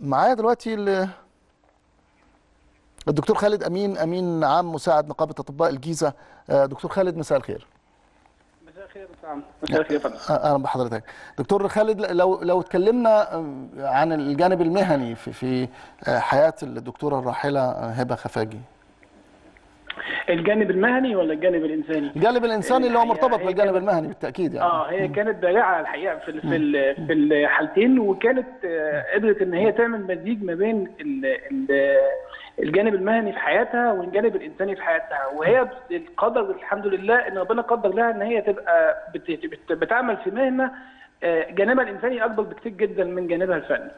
معايا دلوقتي ال- الدكتور خالد أمين أمين عام مساعد نقابة أطباء الجيزة. آه، دكتور خالد مساء الخير. مساء الخير مساء الخير آه، أهلا بحضرتك. دكتور خالد لو لو اتكلمنا آم، عن الجانب المهني في في آه، حياة الدكتورة الراحلة آه، هبة خفاجي. الجانب المهني ولا الجانب الإنساني؟ الجانب الإنساني اللي هو مرتبط بالجانب المهني بالتأكيد يعني آه هي كانت بارعه الحقيقة في في في الحالتين وكانت آه، قدرت إن هي تعمل مزيج ما بين ال- ال- الجانب المهني في حياتها والجانب الإنساني في حياتها وهي القدر الحمد لله إن ربنا قدر لها إن هي تبقى بت- بت- بتعمل في مهنة آه، جانبها الإنساني أكبر بكتير جدا من جانبها الفني.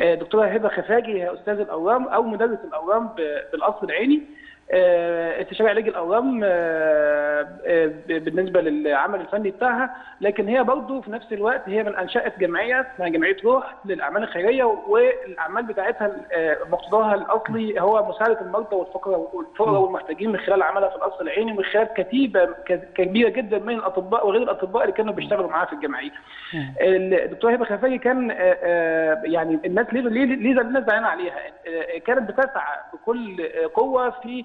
آه، دكتورة هبة خفاجي هي أستاذ الأورام أو مدرس الأورام ب- بالقصر العيني. آه، استشاري علاج الأورام آه، آه، بالنسبة للعمل الفني بتاعها لكن هي برضه في نفس الوقت هي من انشات جمعية اسمها جمعية روح للأعمال الخيرية والأعمال بتاعتها آه، مقتضاها الأصلي هو مساعدة المرضى والفقراء والفقراء والمحتاجين من خلال عملها في القصر العيني ومن خلال كتيبة كبيرة جدا من الأطباء وغير الأطباء اللي كانوا بيشتغلوا معاها في الجمعية. الدكتور هبة خفاجي كان آه، آه، يعني الناس ليه ليه ليه الناس زعلانة عليها؟ آه، كانت بتسعى بكل آه، قوة في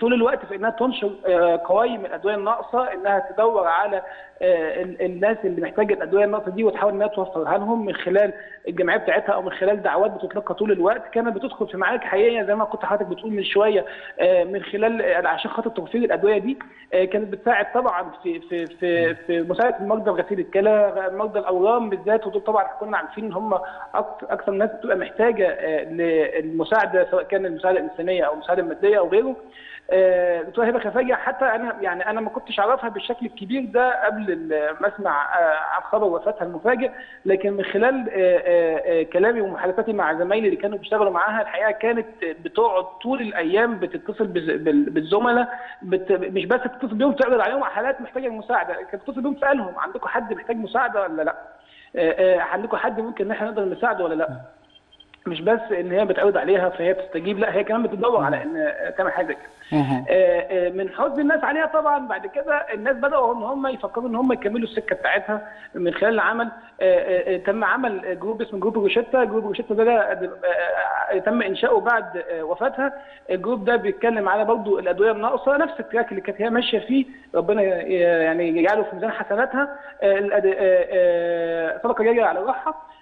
طول الوقت في إنها تنشر آه، قوائم الأدوية الناقصة إنها تدور على آه، ال- الناس اللي محتاجة الأدوية الناقصة دي وتحاول إنها توفرها لهم من خلال الجمعية بتاعتها أو من خلال دعوات بتتلقى طول الوقت. كانت بتدخل في معارك حقيقية زي ما كنت حضرتك بتقول من شوية آه، من خلال آه، عشان خاطر توفير الأدوية دي آه، كانت بتساعد طبعا في في في في مساعدة المرضى بغسيل الكلى مرضى الاورام بالذات. ودول طبعا كنا عارفين إن هم أكثر ناس بتبقى محتاجة آه، للمساعده سواء كان المساعدة الإنسانية أو المساعده الماديه أو غيره آه، دكتوره هبة خفاجي حتى أنا يعني أنا ما كنتش أعرفها بالشكل الكبير ده قبل ما أسمع آه، عن خبر وفاتها المفاجئ لكن من خلال آه، آه، آه، كلامي ومحادثاتي مع زمايلي اللي كانوا بيشتغلوا معاها الحقيقة كانت بتقعد طول الأيام بتتصل بالزملاء بت... مش بس تتصل بيهم تعرض عليهم حالات محتاجة مساعدة كانت بتتصل بيهم تسألهم عندكم حد محتاج مساعدة ولا لأ؟ آه، آه، عندكم حد ممكن إن إحنا نقدر نساعده ولا لأ؟ مش بس إن هي بتعرض عليها فهي بتستجيب لا هي كمان بتدور على إن تعمل حاجة كده. آه، آه، من حزن الناس عليها طبعا بعد كده الناس بدأوا إن هم يفكروا إن هم يكملوا السكة بتاعتها من خلال العمل. آه، تم عمل group اسمه group روشيتا. group روشيتا ده, تم إنشاؤه بعد وفاتها. ال group ده بيتكلم على برضه الأدوية الناقصة نفس ال track اللي كانت هي ماشية فيه. ربنا يعني يجعله في ميزان حسناتها. صدقه جاريه على الراحه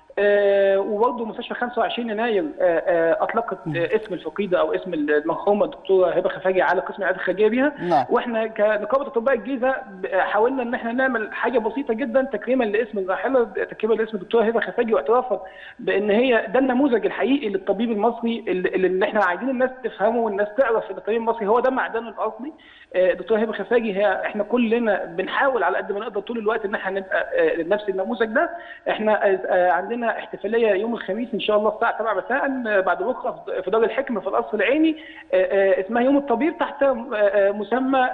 وبرضه مستشفى 25 يناير آه، آه، أطلقت آه، اسم الفقيده أو اسم المرحومه الدكتورة هبة خفاجي على قسم العيادات الخارجية بيها. نعم. وإحنا كنقابة أطباء الجيزة حاولنا إن إحنا نعمل حاجة بسيطة جدا تكريما لاسم الراحله تكريما لاسم الدكتورة هبة خفاجي واعترافا بإن هي ده النموذج الحقيقي للطبيب المصري اللي, اللي إحنا عايزين الناس تفهمه والناس تعرف إن الطبيب المصري هو ده معدنه الأصلي. آه، دكتوره هبة خفاجي هي إحنا كلنا بنحاول على قد ما نقدر طول الوقت إن إحنا نبقى آه، نفس النموذج ده. إحنا آه، آه، عندنا احتفالية يوم الخميس إن شاء الله الساعة 7 مساء بعد بكرة في- دار الحكمة في القصر العيني. آه، آه، اسمها يوم الطبيب تحت آه، مسمى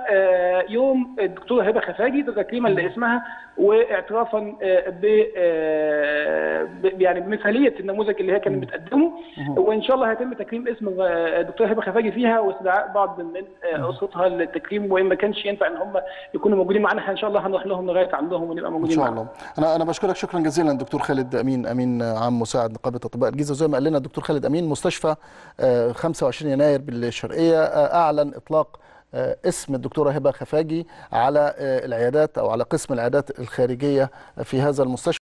يوم الدكتورة هبة خفاجي تكريما لاسمها واعترافا ب يعني بمثالية النموذج اللي هي كانت بتقدمه. وإن شاء الله هيتم تكريم اسم الدكتورة هبة خفاجي فيها واستدعاء بعض من أسرتها للتكريم. وإن ما كانش ينفع إن هم يكونوا موجودين معانا إن شاء الله هنروح لهم لغاية عندهم ونبقى إن موجودين شاء معاهم الله. أنا أنا بشكرك. شكرا جزيلا دكتور خالد أمين. أمين عام مساعد نقابة أطباء الجيزة. وزي ما قال لنا الدكتور خالد أمين مستشفى آه، 25 يناير بالشرقية. آه، أعلن إطلاق آه، اسم الدكتورة هبة خفاجي على آه، العيادات أو على قسم العيادات الخارجية في هذا المستشفى.